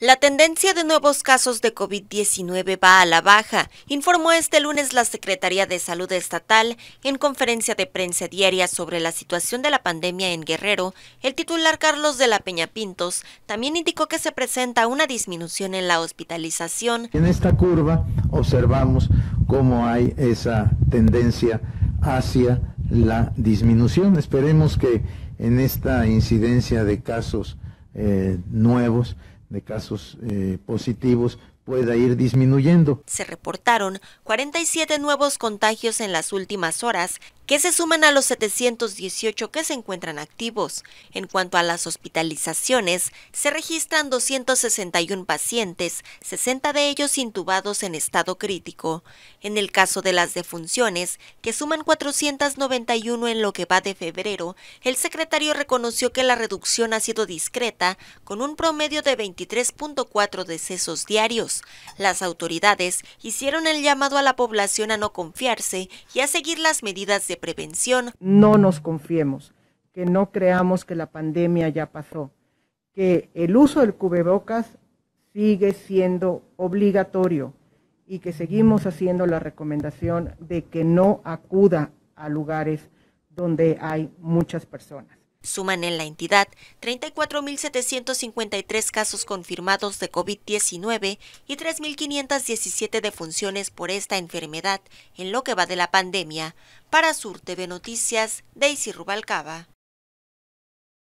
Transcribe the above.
La tendencia de nuevos casos de COVID-19 va a la baja, informó este lunes la Secretaría de Salud Estatal en conferencia de prensa diaria sobre la situación de la pandemia en Guerrero. El titular Carlos de la Peña Pintos también indicó que se presenta una disminución en la hospitalización. En esta curva observamos cómo hay esa tendencia hacia la disminución. Esperemos que en esta incidencia de casos eh, nuevos, de casos eh, positivos pueda ir disminuyendo. Se reportaron 47 nuevos contagios en las últimas horas, que se suman a los 718 que se encuentran activos. En cuanto a las hospitalizaciones, se registran 261 pacientes, 60 de ellos intubados en estado crítico. En el caso de las defunciones, que suman 491 en lo que va de febrero, el secretario reconoció que la reducción ha sido discreta, con un promedio de 23.4 decesos diarios. Las autoridades hicieron el llamado a la población a no confiarse y a seguir las medidas de prevención. No nos confiemos, que no creamos que la pandemia ya pasó, que el uso del cubrebocas sigue siendo obligatorio y que seguimos haciendo la recomendación de que no acuda a lugares donde hay muchas personas. Suman en la entidad 34.753 casos confirmados de COVID-19 y 3.517 defunciones por esta enfermedad en lo que va de la pandemia. Para Sur TV Noticias, Daisy Rubalcaba.